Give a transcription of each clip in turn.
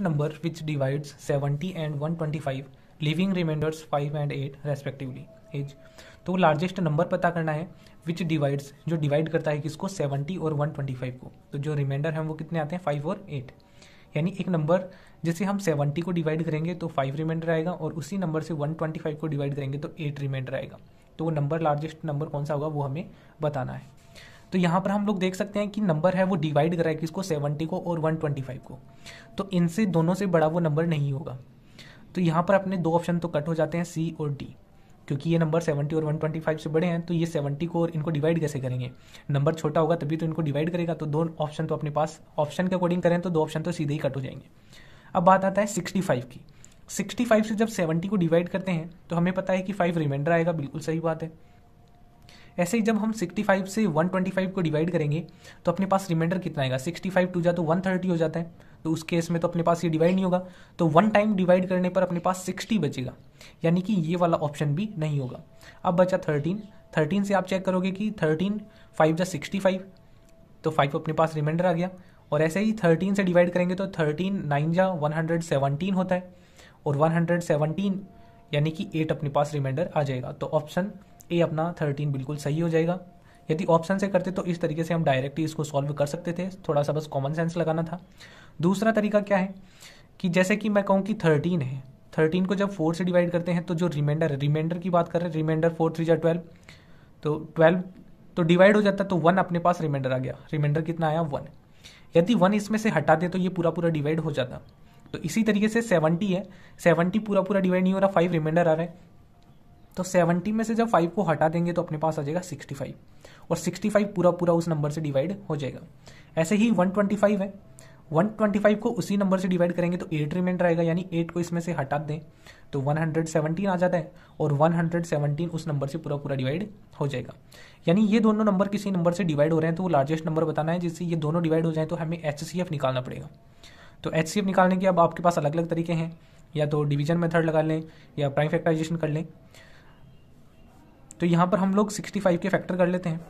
Number which divides seventy and one twenty five leaving remainders five and eight respectively as तो largest number पता करना है विच divides जो divide करता है किसको? सेवेंटी और वन ट्वेंटी फाइव को। तो जो रिमाइंडर हैं वो कितने आते हैं? फाइव और एट यानी एक नंबर जैसे हम सेवेंटी को डिवाइड करेंगे तो फाइव रिमाइंडर आएगा और उसी नंबर से वन ट्वेंटी फाइव को डिवाइड करेंगे तो एट रिमाइंडर आएगा। तो वो नंबर लार्जेस्ट नंबर कौन सा होगा? वो हमें बताना है। तो यहाँ पर हम लोग देख सकते हैं कि नंबर है वो डिवाइड कर रहा है किसको? सेवेंटी को और वन ट्वेंटी फाइव को। तो इनसे दोनों से बड़ा वो नंबर नहीं होगा। तो यहाँ पर अपने दो ऑप्शन तो कट हो जाते हैं सी और डी क्योंकि ये नंबर सेवेंटी और वन ट्वेंटी फाइव से बड़े हैं तो ये सेवेंटी को और इनको डिवाइड कैसे करेंगे? नंबर छोटा होगा तभी तो इनको डिवाइड करेगा तो दो ऑप्शन तो अपने पास ऑप्शन के अकॉर्डिंग करें तो दो ऑप्शन तो सीधे ही कट हो जाएँगे। अब बात आता है सिक्सटी फाइव की। सिक्सटी फाइव से जब सेवेंटी को डिवाइड करते हैं तो हमें पता है कि फाइव रिमाइंडर आएगा, बिल्कुल सही बात है। ऐसे ही जब हम 65 से 125 को डिवाइड करेंगे तो अपने पास रिमाइंडर कितना आएगा? 65 टू जा तो 130 हो जाता है। तो उस केस में तो अपने पास ये डिवाइड नहीं होगा। तो वन टाइम डिवाइड करने पर अपने पास 60 बचेगा। यानी कि ये वाला ऑप्शन भी नहीं होगा। अब बचा 13 13 से आप चेक करोगे कि 13 फाइव जा सिक्सटी तो फाइव अपने पास रिमाइंडर आ गया। और ऐसे ही 13 से डिवाइड करेंगे तो 13 नाइन जा 117 होता है। और 117 यानी कि 8 अपने पास रिमाइंडर आ जाएगा। तो ऑप्शन ए अपना थर्टीन बिल्कुल सही हो जाएगा। यदि ऑप्शन से करते तो इस तरीके से हम डायरेक्ट ही इसको सॉल्व कर सकते थे। थोड़ा सा बस कॉमन सेंस लगाना था। दूसरा तरीका क्या है कि जैसे कि मैं कहूँ कि थर्टीन है। थर्टीन को जब फोर से डिवाइड करते हैं तो जो रिमाइंडर है रिमाइंडर की बात कर रहे हैं रिमाइंडर फोर थ्री या ट्वेल्व तो ट्वेल्व तो डिवाइड हो जाता तो वन अपने पास रिमाइंडर आ गया। रिमाइंडर कितना आया? वन यदि वन इसमें से हटा दे तो ये पूरा पूरा डिवाइड हो जाता। तो इसी तरीके से सेवेंटी है। सेवेंटी पूरा पूरा डिवाइड नहीं हो रहा फाइव रिमाइंडर आ रहा है। तो सेवेंटी में से जब फाइव को हटा देंगे तो अपने पास आ जाएगा सिक्सटी फाइव और सिक्सटी फाइव पूरा पूरा उस नंबर से डिवाइड हो जाएगा। ऐसे ही वन ट्वेंटी फाइव है। वन ट्वेंटी फाइव को उसी नंबर से डिवाइड करेंगे तो एट रिमाइंडर आएगा यानी एट को इसमें से हटा दें तो वन हंड्रेड सेवनटीन आ जाता है और वन हंड्रेड सेवनटीन उस नंबर से पूरा पूरा डिवाइड हो जाएगा। यानी ये दोनों नंबर किसी नंबर से डिवाइड हो रहे हैं तो वो लार्जेस्ट नंबर बताना है, जिससे ये दोनों डिवाइड हो जाए तो हमें एचसीएफ निकालना पड़ेगा। तो एचसीएफ निकालने के अब आपके पास अलग अलग तरीके हैं। या तो डिवीज़न मेथड लगा लें या प्राइम फैक्टराइजेशन कर लें। तो यहाँ पर हम लोग 65 के फैक्टर कर लेते हैं।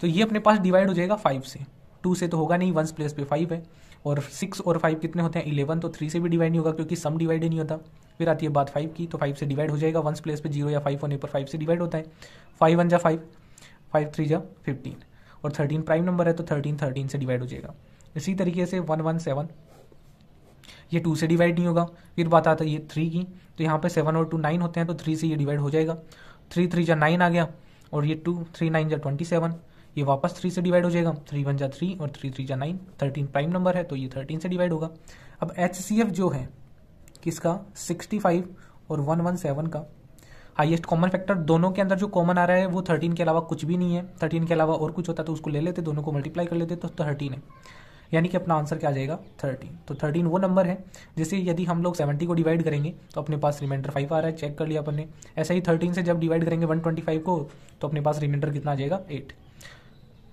तो ये अपने पास डिवाइड हो जाएगा फाइव से। टू से तो होगा नहीं वन प्लेस पे फाइव है। और सिक्स और फाइव कितने होते हैं? इलेवन तो थ्री से भी डिवाइड नहीं होगा क्योंकि सम डिवाइड ही नहीं होता। फिर आती है बात फाइव की तो फाइव से डिवाइड हो जाएगा। वन प्लेस पे ज़ीरो या फाइव होने पर फाइव से डिवाइड होता है। फाइव वन जा फाइव फाइव थ्री जा फिफ्टीन और थर्टीन प्राइम नंबर है तो थर्टीन थर्टीन से डिवाइड हो जाएगा। इसी तरीके से वन वन सेवन ये टू से डिवाइड नहीं होगा। फिर बात आता है ये थ्री की तो यहाँ पे सेवन और टू नाइन होते हैं तो थ्री से ये डिवाइड हो जाएगा। थ्री थ्री जा नाइन आ गया और ये टू थ्री नाइन जा ट्वेंटी सेवन ये वापस थ्री से डिवाइड हो जाएगा। थ्री वन जा थ्री और थ्री थ्री जा नाइन थर्टीन प्राइम नंबर है तो ये थर्टीन से डिवाइड होगा। अब एच सी एफ़ जो है, किसका? सिक्सटी फाइव और वन वन सेवन का। हाईएस्ट कॉमन फैक्टर दोनों के अंदर जो कॉमन आ रहा है, वो थर्टीन के अलावा कुछ भी नहीं है। थर्टीन के अलावा और कुछ होता तो उसको ले लेते, दोनों को मल्टीप्लाई कर लेते तो थर्टीन है। यानी कि अपना आंसर क्या आ जाएगा? थर्टीन तो थर्टीन वो नंबर है, जिसे यदि हम लोग सेवेंटी को डिवाइड करेंगे तो अपने पास रिमाइंडर फाइव आ रहा है चेक कर लिया अपन ने। ऐसा ही थर्टीन से जब डिवाइड करेंगे वन ट्वेंटी फाइव को तो अपने पास रिमाइंडर कितना आ जाएगा? एट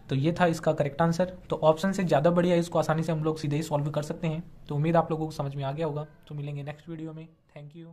तो ये था इसका करेक्ट आंसर तो ऑप्शन से ज़्यादा बढ़िया इसको आसानी से हम लोग सीधे ही सॉल्व कर सकते हैं। तो उम्मीद आप लोगों को समझ में आ गया होगा। तो मिलेंगे नेक्स्ट वीडियो में। Thank you